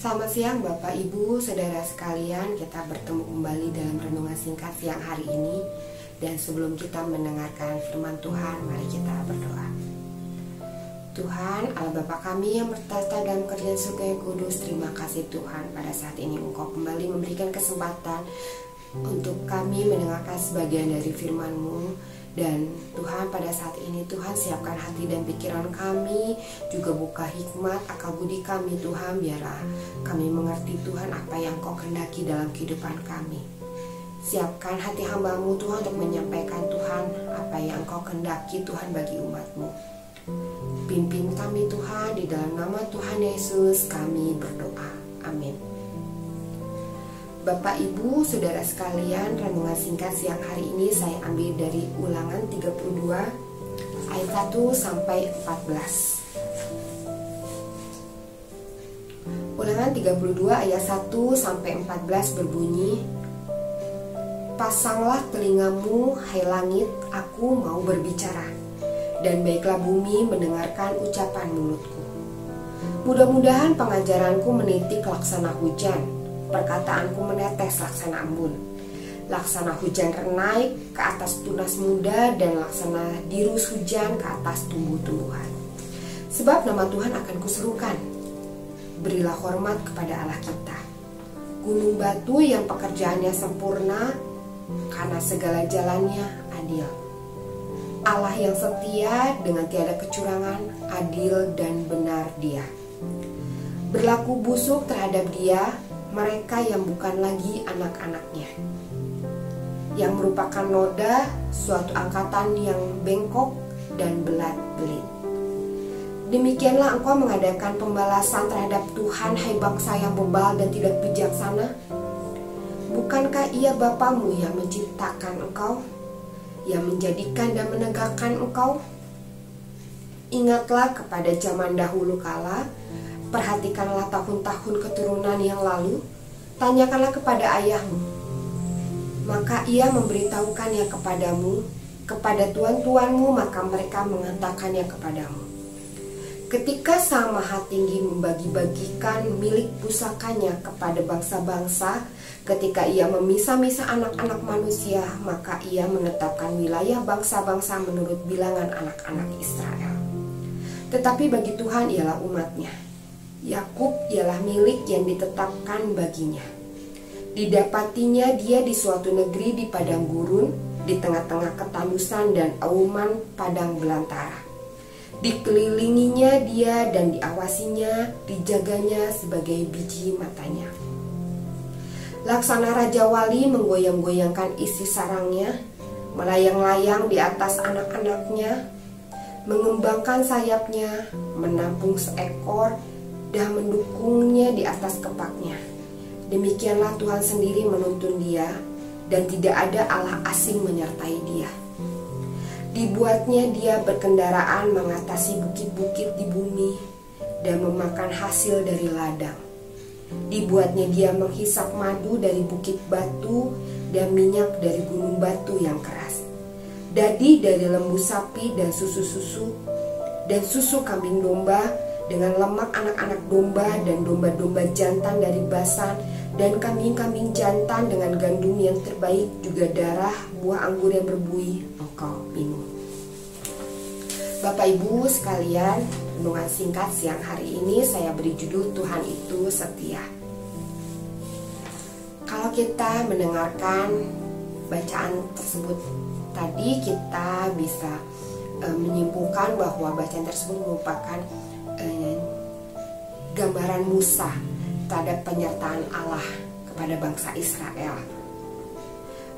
Selamat siang Bapak Ibu, Saudara sekalian. Kita bertemu kembali dalam renungan singkat siang hari ini. Dan sebelum kita mendengarkan firman Tuhan, mari kita berdoa. Tuhan, Allah Bapa kami yang bertata dalam kerjaan surga yang kudus Terima kasih Tuhan pada saat ini Engkau kembali memberikan kesempatan Untuk kami mendengarkan sebagian dari firman-Mu dan Tuhan pada saat ini Tuhan siapkan hati dan pikiran kami Juga buka hikmat akal budi kami Tuhan Biarlah kami mengerti Tuhan apa yang kau kendaki dalam kehidupan kami. Siapkan hati hambamu Tuhan untuk menyampaikan Tuhan Apa yang kau kendaki Tuhan bagi umatmu. Pimpin kami Tuhan di dalam nama Tuhan Yesus kami berdoa. Amin Bapak Ibu, Saudara sekalian, renungan singkat siang hari ini saya ambil dari Ulangan 32 ayat 1 sampai 14. Ulangan 32 ayat 1 sampai 14 berbunyi Pasanglah telingamu, hai langit, aku mau berbicara dan baiklah bumi mendengarkan ucapan mulutku. Mudah-mudahan pengajaranku menitik laksana hujan perkataanku menetes laksana embun. Laksana hujan renai ke atas tunas muda dan laksana dirus hujan ke atas tumbuh-tumbuhan. Sebab nama Tuhan akan kuserukan. Berilah hormat kepada Allah kita. Gunung batu yang pekerjaannya sempurna karena segala jalannya adil. Allah yang setia dengan tiada kecurangan, adil dan benar dia. Berlaku busuk terhadap dia mereka yang bukan lagi anak-anaknya yang merupakan noda suatu angkatan yang bengkok dan belat-belit. Demikianlah engkau mengadakan pembalasan terhadap Tuhan hai bangsa yang bebal dan tidak bijaksana. Bukankah ia Bapamu yang menciptakan engkau, yang menjadikan dan menegakkan engkau? Ingatlah kepada zaman dahulu kala, Perhatikanlah tahun-tahun keturunan yang lalu, tanyakanlah kepada ayahmu. Maka ia memberitahukannya kepadamu, kepada tuan-tuanmu, maka mereka mengatakannya kepadamu. Ketika Sang Maha Tinggi membagi-bagikan milik pusakanya kepada bangsa-bangsa, ketika ia memisah-misah anak-anak manusia, maka ia menetapkan wilayah bangsa-bangsa menurut bilangan anak-anak Israel. Tetapi bagi Tuhan ialah umatnya, Yakub ialah milik yang ditetapkan baginya. Didapatinya dia di suatu negeri di padang gurun, di tengah-tengah ketandusan dan auman padang belantara. Dikelilinginya dia dan diawasinya, dijaganya sebagai biji matanya. Laksana Raja Wali menggoyang-goyangkan isi sarangnya, melayang-layang di atas anak-anaknya, mengembangkan sayapnya, menampung seekor, dan mendukungnya di atas kepaknya. Demikianlah Tuhan sendiri menuntun dia dan tidak ada Allah asing menyertai dia. Dibuatnya dia berkendaraan mengatasi bukit-bukit di bumi dan memakan hasil dari ladang. Dibuatnya dia menghisap madu dari bukit batu dan minyak dari gunung batu yang keras. Dadi dari lembu sapi dan susu-susu dan susu kambing domba dengan lemak anak-anak domba dan domba-domba jantan dari basan dan kambing-kambing jantan dengan gandum yang terbaik juga darah buah anggur yang berbuih engkau minum. Bapak Ibu sekalian, renungan singkat siang hari ini saya beri judul Tuhan itu setia. Kalau kita mendengarkan bacaan tersebut tadi kita bisa e, menyimpulkan bahwa bacaan tersebut merupakan eh, gambaran Musa terhadap penyertaan Allah kepada bangsa Israel.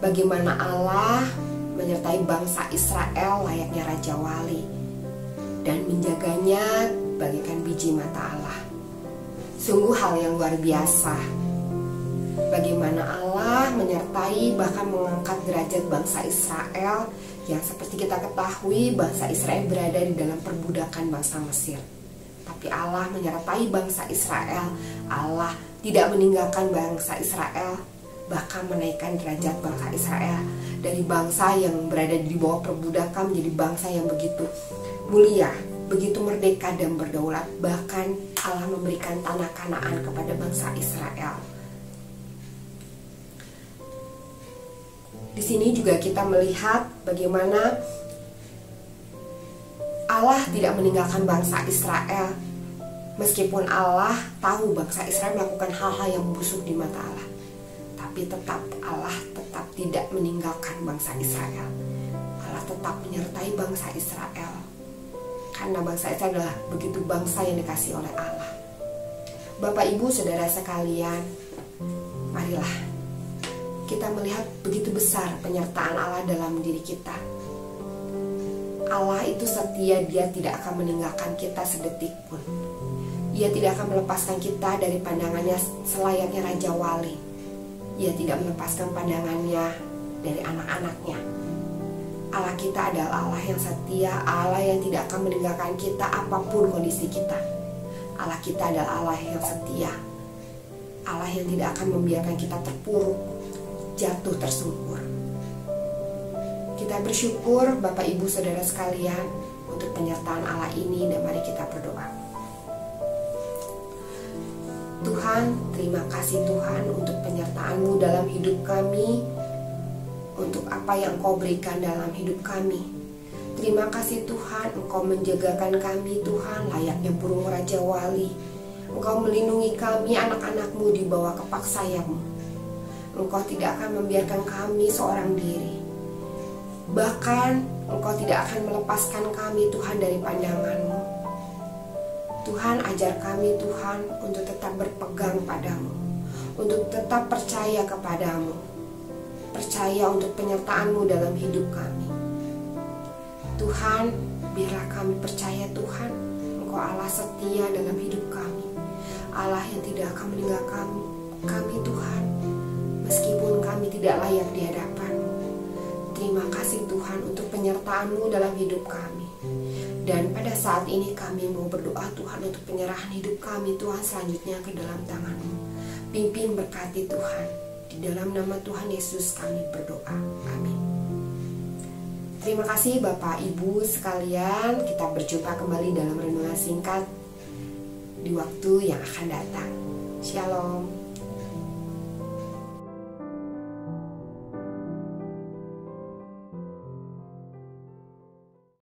Bagaimana Allah menyertai bangsa Israel layaknya Raja Wali dan menjaganya bagaikan biji mata Allah. Sungguh hal yang luar biasa. Bagaimana Allah menyertai bahkan mengangkat derajat bangsa Israel yang seperti kita ketahui bangsa Israel berada di dalam perbudakan bangsa Mesir. Tapi Allah menyertai bangsa Israel. Allah tidak meninggalkan bangsa Israel, bahkan menaikkan derajat bangsa Israel dari bangsa yang berada di bawah perbudakan menjadi bangsa yang begitu mulia begitu merdeka dan berdaulat. Bahkan Allah memberikan tanah Kanaan kepada bangsa Israel. Di sini juga kita melihat bagaimana Allah tidak meninggalkan bangsa Israel meskipun Allah tahu bangsa Israel melakukan hal-hal yang busuk di mata Allah. Tapi tetap Allah tetap tidak meninggalkan bangsa Israel. Allah tetap menyertai bangsa Israel. Karena bangsa Israel adalah begitu bangsa yang dikasih oleh Allah. Bapak Ibu Saudara sekalian, marilah kita melihat begitu besar penyertaan Allah dalam diri kita. Allah itu setia, Dia tidak akan meninggalkan kita sedetik pun. Ia tidak akan melepaskan kita dari pandangannya selayaknya Raja Wali. Ia tidak melepaskan pandangannya dari anak-anaknya. Allah kita adalah Allah yang setia, Allah yang tidak akan meninggalkan kita apa pun kondisi kita. Allah kita adalah Allah yang setia, Allah yang tidak akan membiarkan kita terpuruk, jatuh tersungkur. Kita bersyukur Bapak Ibu Saudara sekalian untuk penyertaan Allah ini dan mari kita berdoa. Tuhan, terima kasih Tuhan untuk penyertaan-Mu dalam hidup kami, untuk apa yang Engkau berikan dalam hidup kami. Terima kasih Tuhan, Engkau menjagakan kami Tuhan, layaknya burung Raja Wali. Engkau melindungi kami anak-anakmu di bawah kepak sayapmu. Engkau tidak akan membiarkan kami seorang diri. Bahkan Engkau tidak akan melepaskan kami Tuhan dari pandanganmu. Tuhan ajar kami Tuhan untuk tetap berpegang padamu. Untuk tetap percaya kepadamu. Percaya untuk penyertaanmu dalam hidup kami. Tuhan, biarlah kami percaya Tuhan, Engkau Allah setia dalam hidup kami. Allah yang tidak akan meninggalkan kami, kami Tuhan meskipun kami tidak layak di hadapanmu. Terima kasih Tuhan untuk penyertaanmu dalam hidup kami. Dan pada saat ini kami mau berdoa Tuhan untuk penyerahan hidup kami Tuhan selanjutnya ke dalam tanganmu. Pimpin berkati Tuhan. Di dalam nama Tuhan Yesus kami berdoa. Amin. Terima kasih Bapak Ibu sekalian. Kita berjumpa kembali dalam renungan singkat di waktu yang akan datang. Shalom.